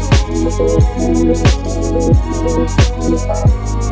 I'm not the only one.